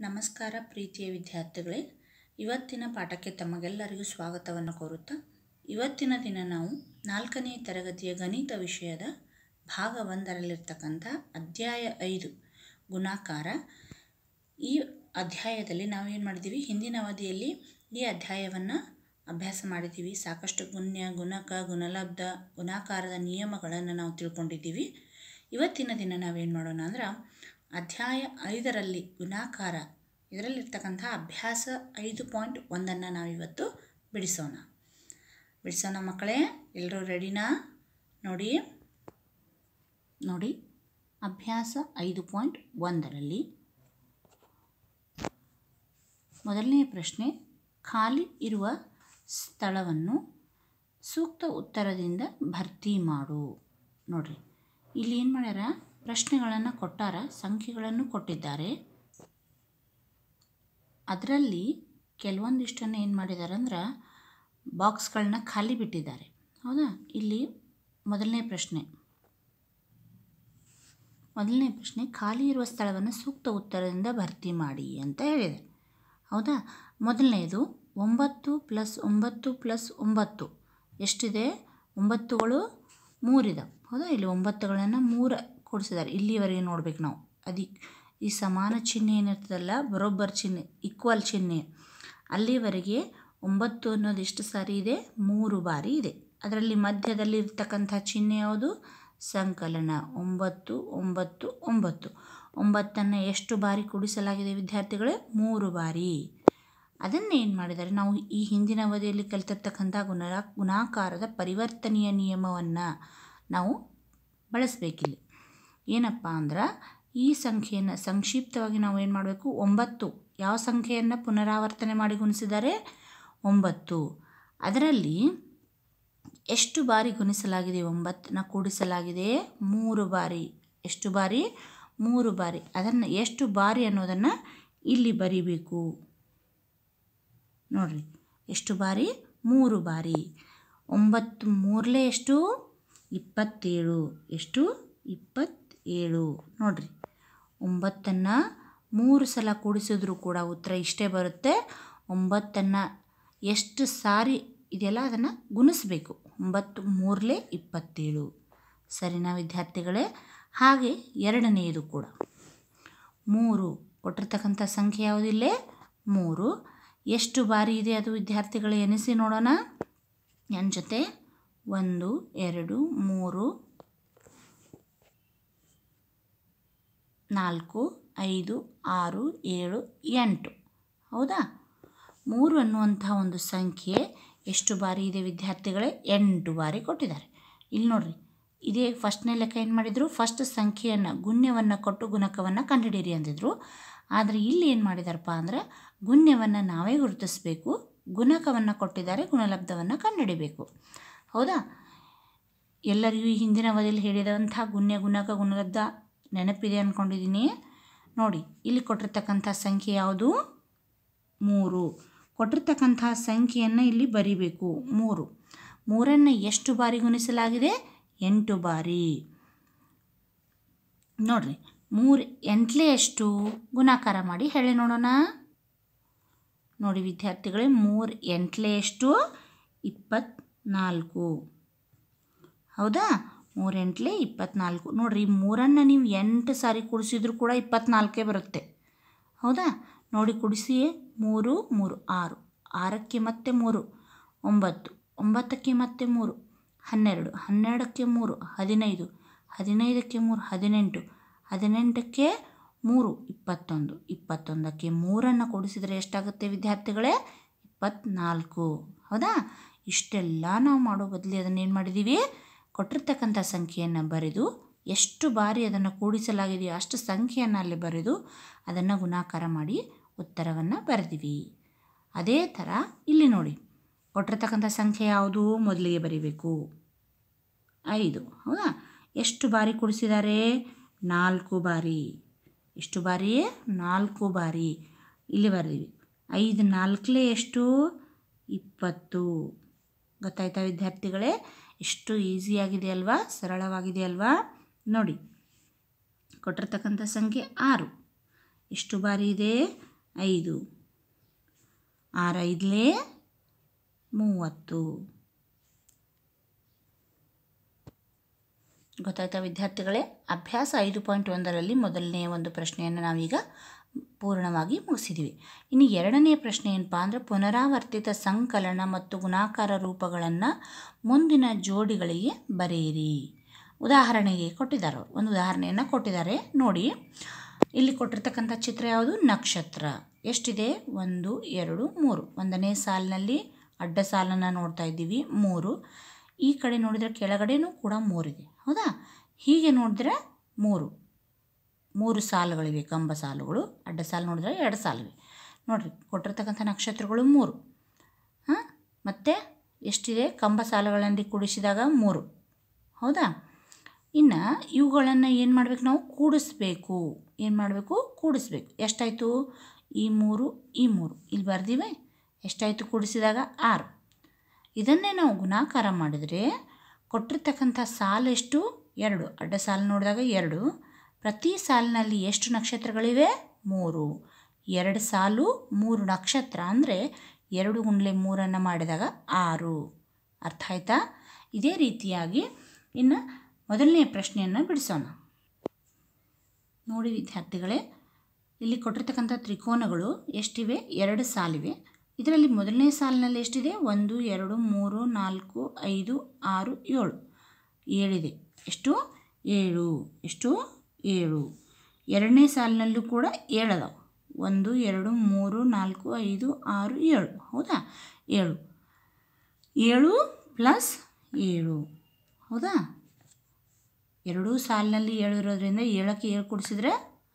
ನಮಸ್ಕಾರ ಪ್ರೀತಿಯ ವಿದ್ಯಾರ್ಥಿಗಳೇ, ಇವತ್ತಿನ ಪಾಠಕ್ಕೆ ತಮಗೆಲ್ಲರಿಗೂ ಸ್ವಾಗತವನ್ನು ಕೋರುತ್ತಾ, ಇವತ್ತಿನ ದಿನ ನಾವು ನಾಲ್ಕನೇ ತರಗತಿಯ ಗಣಿತ ವಿಷಯದ ಭಾಗ ಒಂದರಲ್ಲಿರ್ತಕ್ಕಂಥ ಅಧ್ಯಾಯ ಐದು, ಗುಣಾಕಾರ. ಈ ಅಧ್ಯಾಯದಲ್ಲಿ ನಾವು ಏನು ಮಾಡಿದ್ದೀವಿ ಹಿಂದಿನ ಅವಧಿಯಲ್ಲಿ ಈ ಅಧ್ಯಾಯವನ್ನು ಅಭ್ಯಾಸ ಮಾಡಿದ್ದೀವಿ ಸಾಕಷ್ಟು ಗುಣ್ಯ ಗುಣಕ, ಗುಣಲಬ್ಧ, ಗುಣಾಕಾರದ ನಿಯಮಗಳನ್ನು ನಾವು ತಿಳ್ಕೊಂಡಿದ್ದೀವಿ. ಇವತ್ತಿನ ದಿನ ನಾವೇನು ಮಾಡೋಣ ಅಂದ್ರೆ ಅಧ್ಯಾಯ ಐದರಲ್ಲಿ ಗುಣಾಕಾರ. ಇದರಲ್ಲಿರ್ತಕ್ಕಂಥ ಅಭ್ಯಾಸ ಐದು ಪಾಯಿಂಟ್ ಒಂದನ್ನು ನಾವಿವತ್ತು ಬಿಡಿಸೋಣ. ಬಿಡಿಸೋಣ ಮಕ್ಕಳೇ ಎಲ್ಲರೂ ರೆಡಿನಾ? ನೋಡಿ. ನೋಡಿ. ಅಭ್ಯಾಸ ಐದು ಪಾಯಿಂಟ್ ಒಂದರಲ್ಲಿ. ಮೊದಲನೇ ಪ್ರಶ್ನೆ, ಖಾಲಿ ಇರುವ ಸ್ಥಳವನ್ನು ಸೂಕ್ತ ಉತ್ತರದಿಂದ ಭರ್ತಿ ಮಾಡು. ನೋಡಿರಿ. ಇಲ್ಲಿ ಏನು ಮಾಡ್ಯಾರ? ಪ್ರಶ್ನೆಗಳನ್ನು ಕೊಟ್ಟಾರ, ಸಂಖ್ಯೆಗಳನ್ನು ಕೊಟ್ಟಿದ್ದಾರೆ. ಅದರಲ್ಲಿ ಕೆಲವೊಂದಿಷ್ಟನ್ನು ಏನು ಮಾಡಿದ್ದಾರೆ ಅಂದ್ರೆ ಬಾಕ್ಸ್ಗಳನ್ನ ಖಾಲಿ ಬಿಟ್ಟಿದ್ದಾರೆ. ಹೌದಾ? ಇಲ್ಲಿ ಮೊದಲನೇ ಪ್ರಶ್ನೆ. ಮೊದಲನೇ ಪ್ರಶ್ನೆ, ಖಾಲಿ ಇರುವ ಸ್ಥಳವನ್ನು ಸೂಕ್ತ ಉತ್ತರದಿಂದ ಭರ್ತಿ ಮಾಡಿ ಅಂತ ಹೇಳಿದೆ. ಹೌದಾ? ಮೊದಲನೇದು, ಒಂಬತ್ತು ಪ್ಲಸ್ ಒಂಬತ್ತು ಪ್ಲಸ್ ಒಂಬತ್ತು. ಎಷ್ಟಿದೆ? ಒಂಬತ್ತುಗಳು ಮೂರಿದಾವೆ. ಹೌದಾ? ಇಲ್ಲಿ ಒಂಬತ್ತುಗಳನ್ನು ಮೂರು ಕೊಡಿಸಿದ್ದಾರೆ. ಇಲ್ಲಿವರೆಗೆ ನೋಡ್ಬೇಕು ನಾವು. ಅದಿ, ಈ ಸಮಾನ ಚಿಹ್ನೆ ಏನಿರ್ತದಲ್ಲ, ಬರೋಬ್ಬರ್ ಚಿಹ್ನೆ ಈಕ್ವಲ್ ಚಿಹ್ನೆ, ಅಲ್ಲಿವರೆಗೆ ಒಂಬತ್ತು ಅನ್ನೋದು ಎಷ್ಟು ಸಾರಿ ಇದೆ? ಮೂರು ಬಾರಿ ಇದೆ. ಅದರಲ್ಲಿ ಮಧ್ಯದಲ್ಲಿ ಇರ್ತಕ್ಕಂಥ ಚಿಹ್ನೆ ಯಾವುದು? ಸಂಕಲನ. ಒಂಬತ್ತು ಒಂಬತ್ತು ಒಂಬತ್ತು. ಒಂಬತ್ತನ್ನು ಎಷ್ಟು ಬಾರಿ ಕೂಡಿಸಲಾಗಿದೆ ವಿದ್ಯಾರ್ಥಿಗಳೇ? ಮೂರು ಬಾರಿ. ಅದನ್ನು ಏನು ಮಾಡಿದ್ದಾರೆ? ನಾವು ಈ ಹಿಂದಿನ ಅವಧಿಯಲ್ಲಿ ಕಲಿತಿರ್ತಕ್ಕಂಥ ಗುಣ ಗುಣಾಕಾರದ ಪರಿವರ್ತನೆಯ ನಿಯಮವನ್ನು ನಾವು ಬಳಸಬೇಕಿಲ್ಲಿ. ಏನಪ್ಪ ಅಂದ್ರೆ ಈ ಸಂಖ್ಯೆಯನ್ನು ಸಂಕ್ಷಿಪ್ತವಾಗಿ ನಾವು ಏನು ಮಾಡಬೇಕು? ಒಂಬತ್ತು. ಯಾವ ಸಂಖ್ಯೆಯನ್ನು ಪುನರಾವರ್ತನೆ ಮಾಡಿ ಗುಣಿಸಿದ್ದಾರೆ ಒಂಬತ್ತು. ಅದರಲ್ಲಿ ಎಷ್ಟು ಬಾರಿ ಗುಣಿಸಲಾಗಿದೆ ಒಂಬತ್ತನ್ನು ಕೂಡಿಸಲಾಗಿದೆ? ಮೂರು ಬಾರಿ. ಎಷ್ಟು ಬಾರಿ? ಮೂರು ಬಾರಿ. ಅದನ್ನು ಎಷ್ಟು ಬಾರಿ ಅನ್ನೋದನ್ನು ಇಲ್ಲಿ ಬರಿಬೇಕು. ನೋಡಿರಿ. ಎಷ್ಟು ಬಾರಿ? ಮೂರು ಬಾರಿ. ಒಂಬತ್ತು ಮೂರಲೇ ಎಷ್ಟು? ಇಪ್ಪತ್ತೇಳು. ಎಷ್ಟು? ಇಪ್ಪತ್ತೇಳು ನೋಡಿರಿ. ಒಂಬತ್ತನ್ನು ಮೂರು ಸಲ ಕೂಡಿಸಿದ್ರೂ ಕೂಡ ಉತ್ತರ ಇಷ್ಟೇ ಬರುತ್ತೆ. ಒಂಬತ್ತನ್ನು ಎಷ್ಟು ಸಾರಿ ಇದೆಯಲ್ಲ ಅದನ್ನು ಗುಣಿಸ್ಬೇಕು. ಒಂಬತ್ತು, ಮೂರಲೇ ಇಪ್ಪತ್ತೇಳು. ಸರಿನಾ ವಿದ್ಯಾರ್ಥಿಗಳೇ? ಹಾಗೆ ಎರಡನೆಯದು ಕೂಡ. ಮೂರು. ಕೊಟ್ಟಿರ್ತಕ್ಕಂಥ ಸಂಖ್ಯೆ ಯಾವುದಿಲ್ಲೇ ಮೂರು. ಎಷ್ಟು ಬಾರಿ ಇದೆ ಅದು ವಿದ್ಯಾರ್ಥಿಗಳು? ಎನಿಸಿ ನೋಡೋಣ. ನನ್ನ ಜೊತೆ? ಒಂದು, ಎರಡು, ಮೂರು. ನಾಲ್ಕು, ಐದು, ಆರು, ಏಳು, ಎಂಟು. ಹೌದಾ? ಮೂರು ಅನ್ನುವಂಥ ಒಂದು ಸಂಖ್ಯೆ ಎಷ್ಟು ಬಾರಿ ಇದೆ ವಿದ್ಯಾರ್ಥಿಗಳೇ? ಎಂಟು ಬಾರಿ ಕೊಟ್ಟಿದ್ದಾರೆ. ಇಲ್ಲಿ ನೋಡಿರಿ, ಇದೇ ಫಸ್ಟ್ನೇ ಲೆಕ್ಕ ಏನು ಮಾಡಿದರು? ಫಸ್ಟ್ ಸಂಖ್ಯೆಯನ್ನು, ಗುಣ್ಯವನ್ನು ಕೊಟ್ಟು ಗುಣಕವನ್ನು ಕಂಡುಹಿಡಿಯಿರಿ ಅಂದಿದ್ರು. ಆದರೆ ಇಲ್ಲಿ ಏನು ಮಾಡಿದಾರಪ್ಪ ಅಂದ್ರೆ, ಗುಣ್ಯವನ್ನು ನಾವೇ ಗುರುತಿಸಬೇಕು, ಗುಣಕವನ್ನು ಕೊಟ್ಟಿದ್ದಾರೆ, ಗುಣಲಬ್ಧವನ್ನು ಕಂಡುಹಿಡಿಬೇಕು. ಹೌದಾ? ಎಲ್ಲರಿಗೂ ಈ ಹಿಂದಿನ ಅವಧಿಯಲ್ಲಿ ಹೇಳಿದಂಥ ಗುಣ್ಯ, ಗುಣಕ, ಗುಣಲಬ್ಧ ನೆನಪಿದೆ ಅಂದ್ಕೊಂಡಿದ್ದೀನಿ ನೋಡಿ, ಇಲ್ಲಿ ಕೊಟ್ಟಿರ್ತಕ್ಕಂಥ ಸಂಖ್ಯೆ ಯಾವುದು? ಮೂರು. ಕೊಟ್ಟಿರ್ತಕ್ಕಂಥ ಸಂಖ್ಯೆಯನ್ನು ಇಲ್ಲಿ ಬರಿಬೇಕು. ಮೂರು. ಮೂರನ್ನು ಎಷ್ಟು ಬಾರಿ ಗುಣಿಸಲಾಗಿದೆ? ಎಂಟು ಬಾರಿ. ನೋಡಿರಿ, ಮೂರು ಎಂಟ್ಲೆ ಎಷ್ಟು? ಗುಣಾಕಾರ ಮಾಡಿ ಹೇಳಿ ನೋಡೋಣ. ನೋಡಿ ವಿದ್ಯಾರ್ಥಿಗಳೇ, ಮೂರು ಎಂಟ್ಲೇ ಎಷ್ಟು? ಇಪ್ಪತ್ತ್ನಾಲ್ಕು ಹೌದಾ? ಮೂರು ಇಪ್ಪತ್ನಾಲ್ಕು. ನೋಡಿರಿ ಮೂರನ್ನು ನೀವು ಎಂಟು ಸಾರಿ ಕೂಡಿಸಿದ್ರು ಕೂಡ ಇಪ್ಪತ್ತ್ನಾಲ್ಕೇ ಬರುತ್ತೆ. ಹೌದಾ? ನೋಡಿ ಕುಡಿಸಿ ಮೂರು ಮೂರು, ಆರು. ಆರಕ್ಕೆ ಮತ್ತೆ ಮೂರು, ಒಂಬತ್ತು. ಒಂಬತ್ತಕ್ಕೆ ಮತ್ತೆ ಮೂರು, ಹನ್ನೆರಡು. ಹನ್ನೆರಡಕ್ಕೆ ಮೂರು, ಹದಿನೈದು. ಹದಿನೈದಕ್ಕೆ ಮೂರು, ಹದಿನೆಂಟು. ಹದಿನೆಂಟಕ್ಕೆ ಮೂರು, ಇಪ್ಪತ್ತೊಂದು. ಇಪ್ಪತ್ತೊಂದಕ್ಕೆ ಮೂರನ್ನು ಕೊಡಿಸಿದರೆ ಎಷ್ಟಾಗುತ್ತೆ ವಿದ್ಯಾರ್ಥಿಗಳೇ? ಇಪ್ಪತ್ತ್ನಾಲ್ಕು ಹೌದಾ? ಇಷ್ಟೆಲ್ಲ ನಾವು ಮಾಡೋ ಬದಲಿ ಅದನ್ನೇನು ಮಾಡಿದ್ದೀವಿ ಕೊಟ್ಟಿರ್ತಕ್ಕಂಥ ಸಂಖ್ಯೆಯನ್ನು ಬರೆದು, ಎಷ್ಟು ಬಾರಿ ಅದನ್ನು ಕೂಡಿಸಲಾಗಿದೆಯೋ ಅಷ್ಟು ಸಂಖ್ಯೆಯನ್ನು ಅಲ್ಲಿ ಬರೆದು ಅದನ್ನು ಗುಣಾಕಾರ ಮಾಡಿ ಉತ್ತರವನ್ನು ಬರೆದಿವಿ. ಅದೇ ಥರ ಇಲ್ಲಿ ನೋಡಿ, ಕೊಟ್ಟಿರ್ತಕ್ಕಂಥ ಸಂಖ್ಯೆ ಯಾವುದು? ಮೊದಲಿಗೆ ಬರೀಬೇಕು. ಐದು, ಹೌದಾ? ಎಷ್ಟು ಬಾರಿ ಕೂಡಿಸಿದ್ದಾರೆ ನಾಲ್ಕು ಬಾರಿ. ಎಷ್ಟು ಬಾರಿ ನಾಲ್ಕು ಬಾರಿ. ಇಲ್ಲಿ ಬರೆದಿವಿ. ಐದು ನಾಲ್ಕಲೇ ಎಷ್ಟು? ಇಪ್ಪತ್ತು. ಗೊತ್ತಾಯ್ತಾ ವಿದ್ಯಾರ್ಥಿಗಳೇ? ಎಷ್ಟು ಈಸಿಯಾಗಿದೆ ಅಲ್ವಾ? ಸರಳವಾಗಿದೆ ಅಲ್ವಾ? ನೋಡಿ, ಕೊಟ್ಟಿರ್ತಕ್ಕಂಥ ಸಂಖ್ಯೆ ಆರು. ಎಷ್ಟು ಬಾರಿ ಇದೆ? ಐದು. ಆರೈದಲೇ ಮೂವತ್ತು. ಗೊತ್ತಾಯ್ತಾ ವಿದ್ಯಾರ್ಥಿಗಳೇ? ಅಭ್ಯಾಸ ಐದು ಪಾಯಿಂಟ್ ಒಂದರಲ್ಲಿ ಮೊದಲನೇ ಒಂದು ಪ್ರಶ್ನೆಯನ್ನು ನಾವೀಗ ಪೂರ್ಣವಾಗಿ ಮುಗಿಸಿದ್ದೀವಿ ಇನ್ನು ಎರಡನೇ ಪ್ರಶ್ನೆ ಏನಪ್ಪ ಅಂದರೆ ಪುನರಾವರ್ತಿತ ಸಂಕಲನ ಮತ್ತು ಗುಣಾಕಾರ ರೂಪಗಳನ್ನು ಮುಂದಿನ ಜೋಡಿಗಳಿಗೆ ಬರೆಯಿರಿ. ಉದಾಹರಣೆಗೆ ಕೊಟ್ಟಿದ್ದಾರೆ. ಒಂದು ಉದಾಹರಣೆಯನ್ನು ಕೊಟ್ಟಿದ್ದಾರೆ. ನೋಡಿ, ಇಲ್ಲಿ ಕೊಟ್ಟಿರ್ತಕ್ಕಂಥ ಚಿತ್ರ ಯಾವುದು? ನಕ್ಷತ್ರ. ಎಷ್ಟಿದೆ? ಒಂದು, ಎರಡು, ಮೂರು. ಒಂದನೇ ಸಾಲಿನಲ್ಲಿ ಅಡ್ಡ ಸಾಲನ್ನು ನೋಡ್ತಾ ಇದ್ದೀವಿ. ಮೂರು. ಈ ಕಡೆ ನೋಡಿದರೆ ಕೆಳಗಡೆನೂ ಕೂಡ ಮೂರಿದೆ. ಹೌದಾ? ಹೀಗೆ ನೋಡಿದ್ರೆ ಮೂರು. ಮೂರು ಸಾಲುಗಳಿವೆ, ಕಂಬ ಸಾಲುಗಳು, ಅಡ್ಡ ಸಾಲು ನೋಡಿದ್ರೆ ಎರಡು ಸಾಲಿವೆ ನೋಡಿರಿ, ಕೊಟ್ಟಿರ್ತಕ್ಕಂಥ ನಕ್ಷತ್ರಗಳು ಮೂರು. ಹಾಂ? ಮತ್ತು ಎಷ್ಟಿದೆ? ಕಂಬ ಸಾಲುಗಳಲ್ಲಿ ಕೂಡಿಸಿದಾಗ ಮೂರು. ಹೌದಾ? ಇನ್ನು ಇವುಗಳನ್ನು ಏನು ಮಾಡಬೇಕು ನಾವು? ಕೂಡಿಸ್ಬೇಕು. ಏನು ಮಾಡಬೇಕು? ಕೂಡಿಸ್ಬೇಕು. ಎಷ್ಟಾಯಿತು? ಈ ಮೂರು ಈ ಮೂರು. ಇಲ್ಲಿ ಬರ್ದಿವೆ. ಎಷ್ಟಾಯಿತು ಕೂಡಿಸಿದಾಗ? ಆರು. ಇದನ್ನೇ ನಾವು ಗುಣಾಕಾರ ಮಾಡಿದರೆ ಕೊಟ್ಟಿರ್ತಕ್ಕಂಥ ಸಾಲು ಎಷ್ಟು? ಎರಡು. ಅಡ್ಡ ಸಾಲು ನೋಡಿದಾಗ ಎರಡು. ಪ್ರತಿ ಸಾಲಿನಲ್ಲಿ ಎಷ್ಟು ನಕ್ಷತ್ರಗಳಿವೆ? ಮೂರು. ಎರಡು ಸಾಲು, ಮೂರು ನಕ್ಷತ್ರ ಅಂದರೆ ಎರಡು ಗುಂಡ್ಲೆ ಮೂರನ್ನು ಮಾಡಿದಾಗ ಆರು. ಅರ್ಥ ಆಯ್ತಾ? ಇದೇ ರೀತಿಯಾಗಿ ಇನ್ನು ಮೊದಲನೆಯ ಪ್ರಶ್ನೆಯನ್ನು ಬಿಡಿಸೋಣ. ನೋಡಿ ವಿದ್ಯಾರ್ಥಿಗಳೇ, ಇಲ್ಲಿ ಕೊಟ್ಟಿರ್ತಕ್ಕಂಥ ತ್ರಿಕೋನಗಳು ಎಷ್ಟಿವೆ? ಎರಡು ಸಾಲಿವೆ. ಇದರಲ್ಲಿ ಮೊದಲನೇ ಸಾಲಿನಲ್ಲಿ ಎಷ್ಟಿದೆ? ಒಂದು, ಎರಡು, ಮೂರು, ನಾಲ್ಕು, ಐದು, ಆರು, ಏಳು. ಏಳಿದೆ. ಎಷ್ಟು? ಏಳು. ಎಷ್ಟು? ಏಳು. ಎರಡನೇ ಸಾಲಿನಲ್ಲೂ ಕೂಡ ಏಳದವು. ಒಂದು, ಎರಡು, ಮೂರು, ನಾಲ್ಕು, ಐದು, ಆರು, ಏಳು. ಹೌದಾ? ಏಳು. ಏಳು ಪ್ಲಸ್ ಏಳು. ಹೌದಾ? ಎರಡೂ ಸಾಲಿನಲ್ಲಿ ಏಳು ಇರೋದ್ರಿಂದ ಏಳಕ್ಕೆ ಏಳು ಕೊಡಿಸಿದ್ರೆ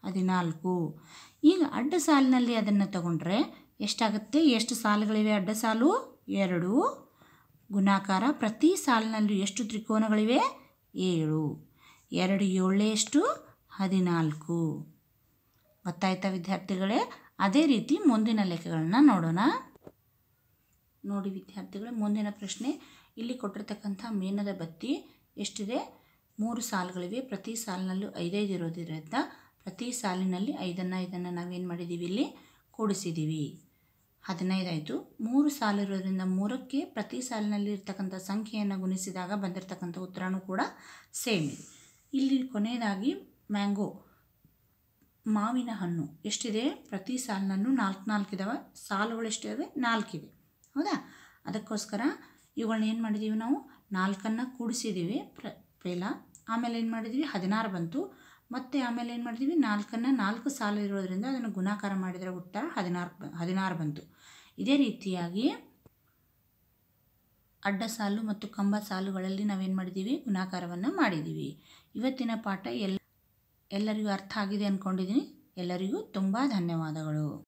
ಹದಿನಾಲ್ಕು. ಈಗ ಅಡ್ಡ ಸಾಲಿನಲ್ಲಿ ಅದನ್ನು ತಗೊಂಡ್ರೆ ಎಷ್ಟಾಗುತ್ತೆ? ಎಷ್ಟು ಸಾಲುಗಳಿವೆ ಅಡ್ಡ ಸಾಲು? ಎರಡು. ಗುಣಾಕಾರ ಪ್ರತಿ ಸಾಲಿನಲ್ಲೂ ಎಷ್ಟು ತ್ರಿಕೋನಗಳಿವೆ? ಏಳು. ಎರಡು ಏಳೇ ಎಷ್ಟು ಹದಿನಾಲ್ಕು. ಗೊತ್ತಾಯ್ತಾ ವಿದ್ಯಾರ್ಥಿಗಳೇ? ಅದೇ ರೀತಿ ಮುಂದಿನ ಲೆಕ್ಕಗಳನ್ನ ನೋಡೋಣ. ನೋಡಿ ವಿದ್ಯಾರ್ಥಿಗಳೇ, ಮುಂದಿನ ಪ್ರಶ್ನೆ. ಇಲ್ಲಿ ಕೊಟ್ಟಿರ್ತಕ್ಕಂಥ ಮೇನದ ಬತ್ತಿ ಎಷ್ಟಿದೆ? ಮೂರು ಸಾಲುಗಳಿವೆ. ಪ್ರತಿ ಸಾಲಿನಲ್ಲೂ ಐದೈದು ಇರೋದಿರೋದ್ರಿಂದ ಪ್ರತಿ ಸಾಲಿನಲ್ಲಿ ಐದನ್ನು ಐದನ್ನು ನಾವೇನು ಮಾಡಿದ್ದೀವಿ ಇಲ್ಲಿ? ಕೂಡಿಸಿದ್ದೀವಿ ಹದಿನೈದಾಯಿತು ಮೂರು ಸಾಲು ಇರೋದ್ರಿಂದ ಮೂರಕ್ಕೆ ಪ್ರತಿ ಸಾಲಿನಲ್ಲಿ ಇರ್ತಕ್ಕಂಥ ಸಂಖ್ಯೆಯನ್ನು ಗುಣಿಸಿದಾಗ ಬಂದಿರತಕ್ಕಂಥ ಉತ್ತರನೂ ಕೂಡ ಸೇಮ್ ಇಲ್ಲಿ ಕೊನೆಯದಾಗಿ ಮ್ಯಾಂಗೋ. ಮಾವಿನ ಹಣ್ಣು ಎಷ್ಟಿದೆ? ಪ್ರತಿ ಸಾಲಿನಲ್ಲೂ ನಾಲ್ಕು ನಾಲ್ಕು ಇದಾವೆ ಸಾಲುಗಳು ಎಷ್ಟಿವೆ ನಾಲ್ಕಿದೆ ಹೌದಾ? ಅದಕ್ಕೋಸ್ಕರ ಇವುಗಳನ್ನ ಏನು ಮಾಡಿದ್ದೀವಿ ನಾವು? ನಾಲ್ಕನ್ನು ಕೂಡಿಸಿದ್ದೀವಿ ಪ್ರ, ಪೇಲ. ಆಮೇಲೆ ಏನು ಮಾಡಿದ್ವಿ? ಹದಿನಾರು ಬಂತು. ಮತ್ತು ಆಮೇಲೆ ಏನು ಮಾಡಿದ್ವಿ? ನಾಲ್ಕನ್ನು ನಾಲ್ಕು ಸಾಲು ಇರೋದರಿಂದ ಅದನ್ನು ಗುಣಾಕಾರ ಮಾಡಿದರೆ ಉತ್ತರ ಹದಿನಾರು ಹದಿನಾರು ಬಂತು. ಇದೇ ರೀತಿಯಾಗಿ ಅಡ್ಡ ಸಾಲು ಮತ್ತು ಕಂಬ ಸಾಲುಗಳಲ್ಲಿ ನಾವೇನು ಮಾಡಿದ್ದೀವಿ ಗುಣಾಕಾರವನ್ನು ಮಾಡಿದ್ದೀವಿ ಇವತ್ತಿನ ಪಾಠ ಎಲ್ಲ ಎಲ್ಲರಿಗೂ ಅರ್ಥ ಆಗಿದೆ ಅಂದ್ಕೊಂಡಿದ್ದೀನಿ ಎಲ್ಲರಿಗೂ ತುಂಬ ಧನ್ಯವಾದಗಳು.